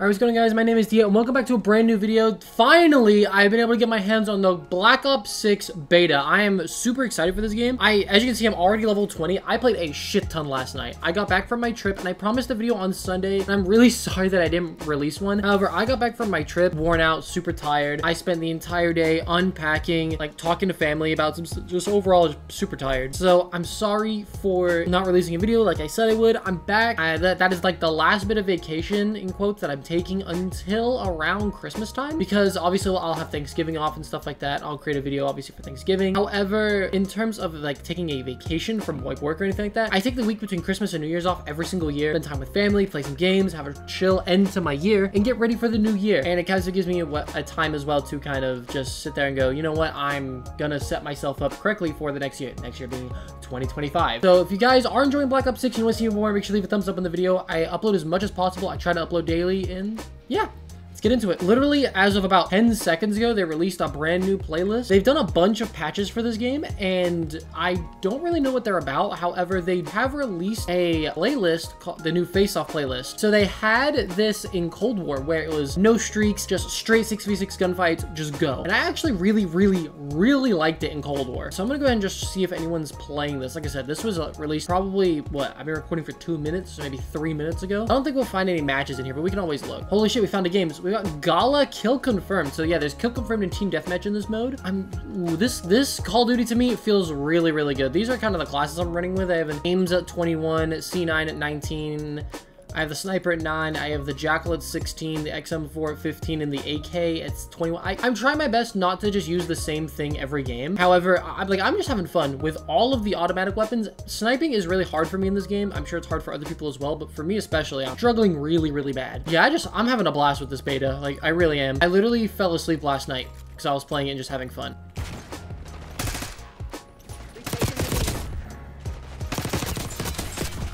Alright, what's going on guys? My name is Dia and welcome back to a brand new video. Finally, I've been able to get my hands on the Black Ops 6 beta. I am super excited for this game. I, as you can see, I'm already level 20. I played a shit ton last night. I got back from my trip and I promised a video on Sunday and I'm really sorry that I didn't release one. However, I got back from my trip, worn out, super tired. I spent the entire day unpacking, like talking to family about some, just overall super tired. So I'm sorry for not releasing a video like I said I would. I'm back. I, that, that is like the last bit of vacation in quotes that I'm taking until around Christmas time because obviously I'll have Thanksgiving off and stuff like that. I'll create a video obviously for Thanksgiving. However, in terms of like taking a vacation from like work or anything like that, I take the week between Christmas and New Year's off every single year, spend time with family, play some games, have a chill end to my year, and get ready for the new year. And it kind of gives me a, a time as well to kind of just sit there and go, you know what, I'm gonna set myself up correctly for the next year. Next year being 2025. So if you guys are enjoying Black Ops 6 and want to see more, make sure to leave a thumbs up on the video. I upload as much as possible. I try to upload daily and yeah, Let's get into it. Literally, as of about 10 seconds ago, they released a brand new playlist. They've done a bunch of patches for this game, and I don't really know what they're about. However, they have released a playlist called the new Face Off playlist. So they had this in Cold War where it was no streaks, just straight 6v6 gunfights, just go. And I actually really, really, really liked it in Cold War. So I'm gonna go ahead and just see if anyone's playing this. Like I said, this was uh, released probably, what, I've been recording for two minutes, so maybe three minutes ago. I don't think we'll find any matches in here, but we can always look. Holy shit, we found a game. So we got Gala kill confirmed. So yeah, there's kill confirmed in team deathmatch in this mode. I'm ooh, this this Call of Duty to me feels really really good. These are kind of the classes I'm running with. I have an AMES at 21, C9 at 19. I have the sniper at 9, I have the jackal at 16, the XM4 at 15, and the AK at 21. I, am trying my best not to just use the same thing every game. However, I'm like I'm just having fun with all of the automatic weapons. Sniping is really hard for me in this game. I'm sure it's hard for other people as well, but for me especially, I'm struggling really, really bad. Yeah, I just, I'm having a blast with this beta. Like, I really am. I literally fell asleep last night because I was playing it and just having fun.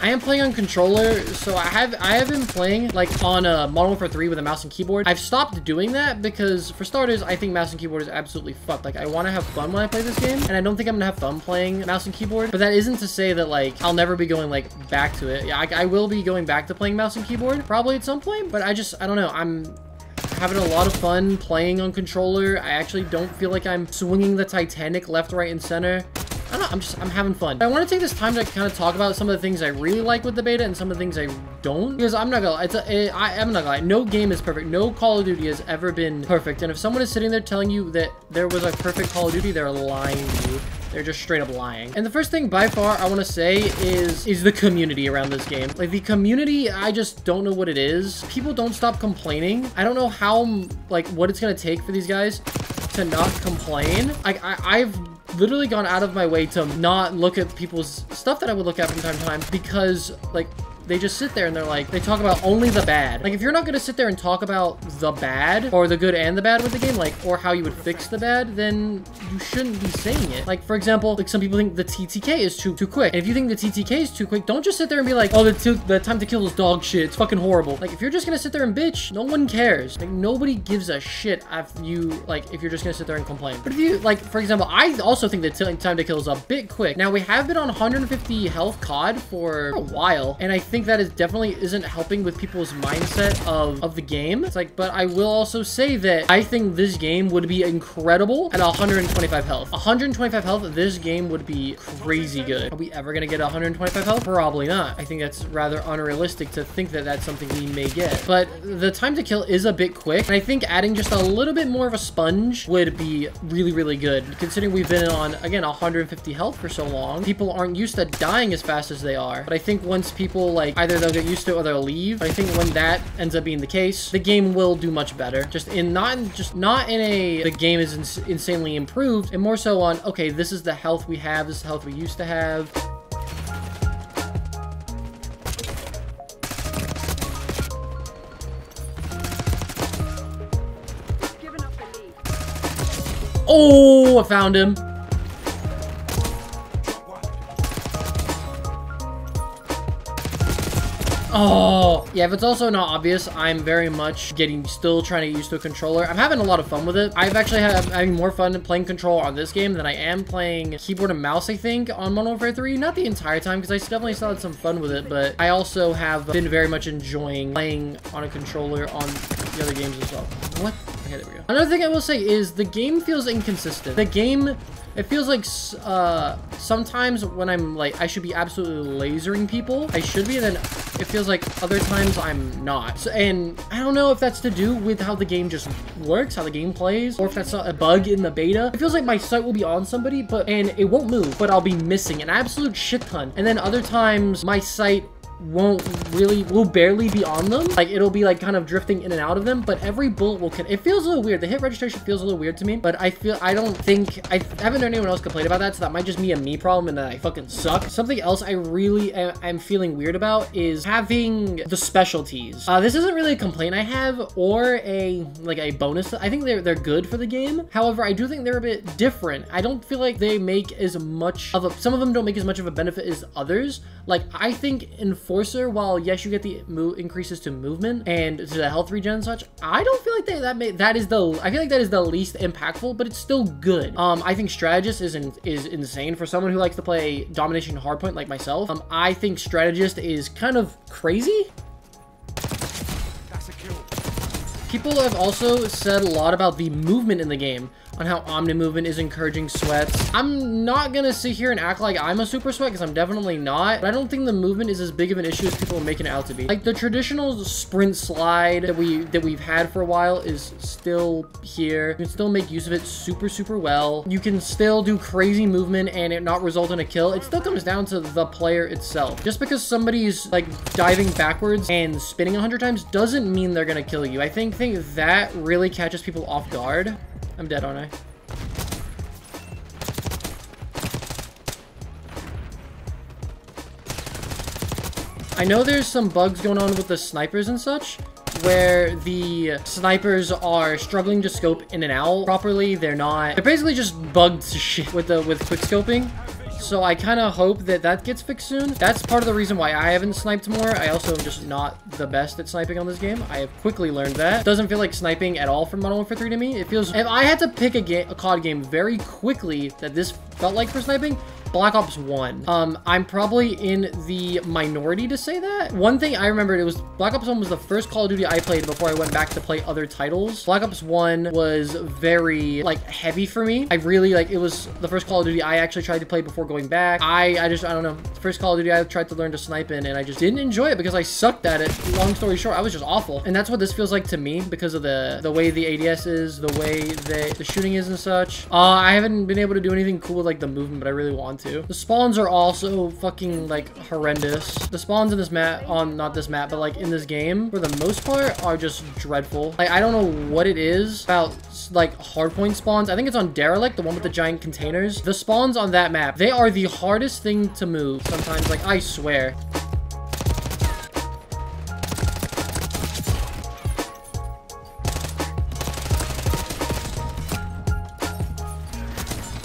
I am playing on controller, so I have I have been playing like on a Modern Warfare 3 with a mouse and keyboard. I've stopped doing that because for starters, I think mouse and keyboard is absolutely fucked. Like I want to have fun when I play this game, and I don't think I'm gonna have fun playing mouse and keyboard. But that isn't to say that like I'll never be going like back to it. Yeah, I, I will be going back to playing mouse and keyboard probably at some point. But I just I don't know. I'm having a lot of fun playing on controller. I actually don't feel like I'm swinging the Titanic left, right, and center. I don't know, I'm just, I'm having fun. I want to take this time to kind of talk about some of the things I really like with the beta and some of the things I don't. Because I'm not gonna lie, it's a, it, I, I'm not gonna lie, no game is perfect. No Call of Duty has ever been perfect. And if someone is sitting there telling you that there was a perfect Call of Duty, they're lying to you. They're just straight up lying. And the first thing by far I want to say is, is the community around this game. Like the community, I just don't know what it is. People don't stop complaining. I don't know how, like what it's to take for these guys to not complain. Like I, I've literally gone out of my way to not look at people's stuff that I would look at from time to time because like they just sit there and they're like, they talk about only the bad. Like, if you're not to sit there and talk about the bad, or the good and the bad with the game, like, or how you would fix the bad, then you shouldn't be saying it. Like, for example, like, some people think the TTK is too too quick. And if you think the TTK is too quick, don't just sit there and be like, oh, the, the time to kill is dog shit. It's fucking horrible. Like, if you're just to sit there and bitch, no one cares. Like, nobody gives a shit if you, like, if you're just to sit there and complain. But if you, like, for example, I also think that time to kill is a bit quick. Now, we have been on 150 health COD for a while, and I think think that is definitely isn't helping with people's mindset of, of the game. It's like, but I will also say that I think this game would be incredible at 125 health. 125 health, this game would be crazy good. Are we ever going to get 125 health? Probably not. I think that's rather unrealistic to think that that's something we may get. But the time to kill is a bit quick. And I think adding just a little bit more of a sponge would be really, really good. Considering we've been on, again, 150 health for so long, people aren't used to dying as fast as they are. But I think once people, like, like either they'll get used to it or they'll leave. I think when that ends up being the case, the game will do much better. Just in not in, just not in a the game is ins insanely improved, and more so on okay, this is the health we have, this is the health we used to have. Oh, I found him. Oh, yeah, if it's also not obvious, I'm very much getting, still trying to get used to a controller. I'm having a lot of fun with it. I've actually had, having more fun playing controller on this game than I am playing keyboard and mouse, I think, on Modern Warfare 3. Not the entire time, because I definitely still had some fun with it, but I also have been very much enjoying playing on a controller on the other games as well. What? Okay, there we go. Another thing I will say is the game feels inconsistent. The game it feels like uh, sometimes when I'm like, I should be absolutely lasering people. I should be, and then it feels like other times I'm not. So, and I don't know if that's to do with how the game just works, how the game plays, or if that's a bug in the beta. It feels like my sight will be on somebody, but and it won't move, but I'll be missing an absolute shit ton. And then other times my sight won't really, will barely be on them. Like, it'll be, like, kind of drifting in and out of them, but every bullet will, it feels a little weird. The hit registration feels a little weird to me, but I feel, I don't think, I haven't heard anyone else complain about that, so that might just be a me problem and that I fucking suck. Something else I really am feeling weird about is having the specialties. Uh, this isn't really a complaint I have or a, like, a bonus. I think they're, they're good for the game. However, I do think they're a bit different. I don't feel like they make as much of a, some of them don't make as much of a benefit as others. Like, I think in Enforcer, while yes, you get the increases to movement and to the health regen and such, I don't feel like they, that may, that is the I feel like that is the least impactful, but it's still good. Um, I think strategist is in, is insane for someone who likes to play domination hardpoint like myself. Um, I think strategist is kind of crazy. People have also said a lot about the movement in the game on how Omni movement is encouraging sweats. I'm not gonna sit here and act like I'm a super sweat because I'm definitely not, but I don't think the movement is as big of an issue as people are making it out to be. Like the traditional sprint slide that we that we've had for a while is still here. You can still make use of it super super well. You can still do crazy movement and it not result in a kill. It still comes down to the player itself. Just because somebody's like diving backwards and spinning a hundred times doesn't mean they're gonna kill you. I think think that really catches people off guard. I'm dead, aren't I? I know there's some bugs going on with the snipers and such, where the snipers are struggling to scope in and out properly. They're not. They're basically just bugged to shit with the with quick scoping. So I kind of hope that that gets fixed soon. That's part of the reason why I haven't sniped more. I also am just not the best at sniping on this game. I have quickly learned that. Doesn't feel like sniping at all from Modern Warfare 3 to me. It feels... If I had to pick a, game, a COD game very quickly that this felt like for sniping, Black Ops 1. Um, I'm probably in the minority to say that. One thing I remembered, it was Black Ops 1 was the first Call of Duty I played before I went back to play other titles. Black Ops 1 was very, like, heavy for me. I really, like, it was the first Call of Duty I actually tried to play before going back. I, I just, I don't know, first Call of Duty I tried to learn to snipe in, and I just didn't enjoy it because I sucked at it. Long story short, I was just awful. And that's what this feels like to me because of the, the way the ADS is, the way the, the shooting is and such. Uh, I haven't been able to do anything cool with, like, the movement, but I really want to. The spawns are also fucking, like, horrendous. The spawns in this map, on, not this map, but, like, in this game, for the most part, are just dreadful. Like, I don't know what it is about, like, hardpoint spawns. I think it's on Derelict, the one with the giant containers. The spawns on that map, they are the hardest thing to move sometimes. Like, I swear.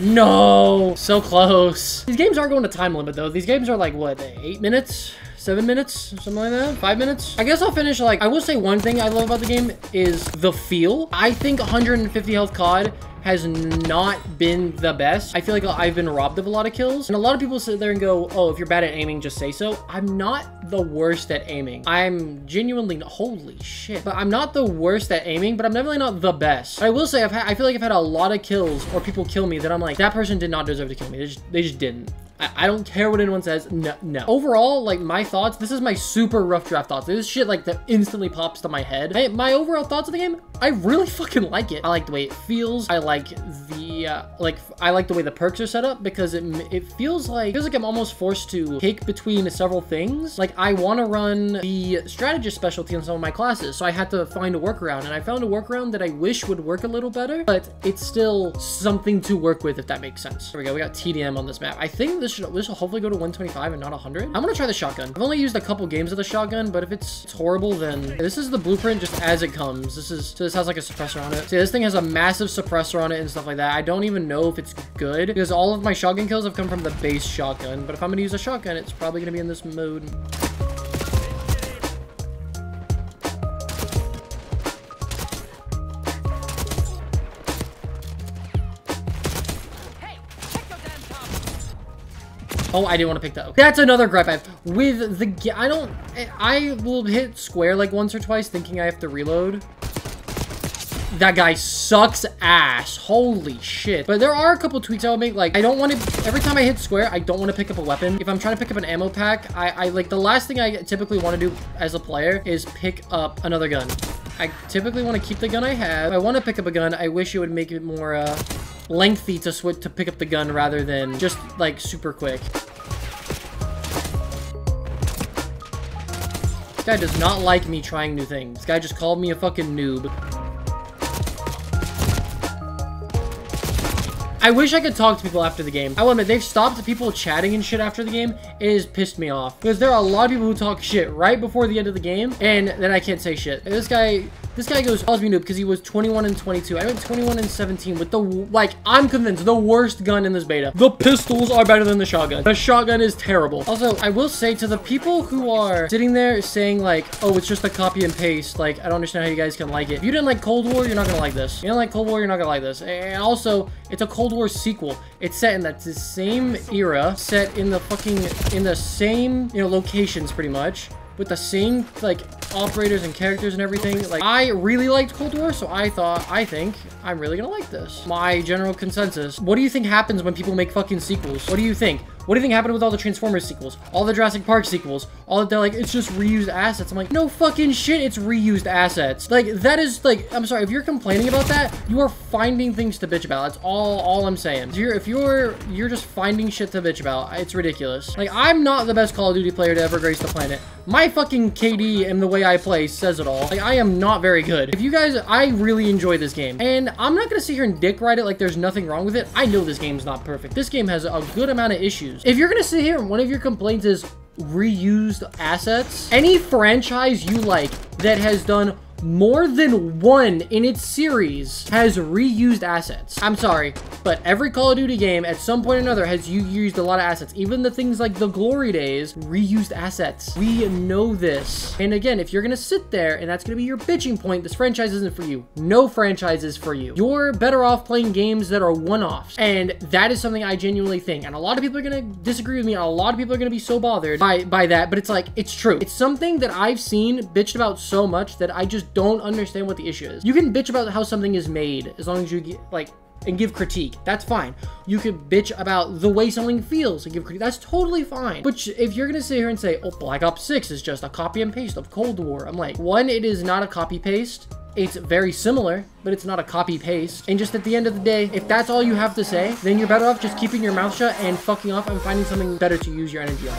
No! So close. These games aren't going to time limit, though. These games are like, what, eight minutes? Seven minutes, something like that, five minutes. I guess I'll finish like, I will say one thing I love about the game is the feel. I think 150 health COD has not been the best. I feel like I've been robbed of a lot of kills. And a lot of people sit there and go, oh, if you're bad at aiming, just say so. I'm not the worst at aiming. I'm genuinely, holy shit. But I'm not the worst at aiming, but I'm definitely not the best. I will say, I feel like I've had a lot of kills or people kill me that I'm like, that person did not deserve to kill me. They just, they just didn't. I, I don't care what anyone says. No, no. Overall, like my thoughts, this is my super rough draft thoughts. This shit like that instantly pops to my head. I, my overall thoughts of the game, I really fucking like it. I like the way it feels. I like the, uh, like, I like the way the perks are set up because it, it feels like, feels like I'm almost forced to pick between several things. Like I want to run the strategist specialty in some of my classes. So I had to find a workaround and I found a workaround that I wish would work a little better, but it's still something to work with if that makes sense. There we go. We got TDM on this map. I think this should, this will hopefully go to 125 and not 100. I'm gonna try the shotgun. I've only used a couple games of the shotgun, but if it's, it's horrible, then this is the blueprint just as it comes. This is, so this has like a suppressor on it. See, this thing has a massive suppressor on it and stuff like that. I don't even know if it's good because all of my shotgun kills have come from the base shotgun. But if I'm gonna use a shotgun, it's probably gonna be in this mode. Oh, I didn't want to pick that. Okay. That's another gripe I have. With the... I don't... I will hit square like once or twice thinking I have to reload. That guy sucks ass. Holy shit. But there are a couple tweaks I would make. Like, I don't want to... Every time I hit square, I don't want to pick up a weapon. If I'm trying to pick up an ammo pack, I, I like... The last thing I typically want to do as a player is pick up another gun. I typically want to keep the gun I have. If I want to pick up a gun, I wish it would make it more, uh, lengthy to switch to pick up the gun rather than just, like, super quick. This guy does not like me trying new things. This guy just called me a fucking noob. I wish I could talk to people after the game. I will admit, they've stopped people chatting and shit after the game. It has pissed me off. Because there are a lot of people who talk shit right before the end of the game, and then I can't say shit. This guy this guy goes, calls me noob because he was 21 and 22. I went 21 and 17 with the, like, I'm convinced, the worst gun in this beta. The pistols are better than the shotgun. The shotgun is terrible. Also, I will say to the people who are sitting there saying, like, oh, it's just a copy and paste, like, I don't understand how you guys can like it. If you didn't like Cold War, you're not gonna like this. If You don't like Cold War, you're not gonna like this. And also, it's a Cold War sequel. It's set in that same era, set in the fucking, in the same, you know, locations, pretty much with the same, like, operators and characters and everything. Like, I really liked Cold War, so I thought, I think I'm really gonna like this. My general consensus. What do you think happens when people make fucking sequels? What do you think? What do you think happened with all the Transformers sequels? All the Jurassic Park sequels? All that they're like, it's just reused assets. I'm like, no fucking shit, it's reused assets. Like, that is like, I'm sorry, if you're complaining about that, you are finding things to bitch about. That's all, all I'm saying. If you're, if you're, you're just finding shit to bitch about, it's ridiculous. Like, I'm not the best Call of Duty player to ever grace the planet. My fucking KD and the way I play says it all. Like, I am not very good. If you guys, I really enjoy this game. And I'm not gonna sit here and dick ride it like there's nothing wrong with it. I know this game's not perfect. This game has a good amount of issues If you're gonna sit here and one of your complaints is reused assets, any franchise you like that has done more than one in its series has reused assets. I'm sorry, but every Call of Duty game at some point or another has used a lot of assets. Even the things like the Glory Days reused assets. We know this. And again, if you're gonna sit there and that's gonna be your bitching point, this franchise isn't for you. No franchise is for you. You're better off playing games that are one-offs. And that is something I genuinely think. And a lot of people are gonna disagree with me. And a lot of people are gonna be so bothered by, by that, but it's like, it's true. It's something that I've seen bitched about so much that I don't understand what the issue is. You can bitch about how something is made as long as you get, like, and give critique. That's fine. You could bitch about the way something feels and give critique. That's totally fine. But if you're gonna sit here and say, oh, Black Ops 6 is just a copy and paste of Cold War, I'm like, one, it is not a copy paste. It's very similar, but it's not a copy paste. And just at the end of the day, if that's all you have to say, then you're better off just keeping your mouth shut and fucking off and finding something better to use your energy on.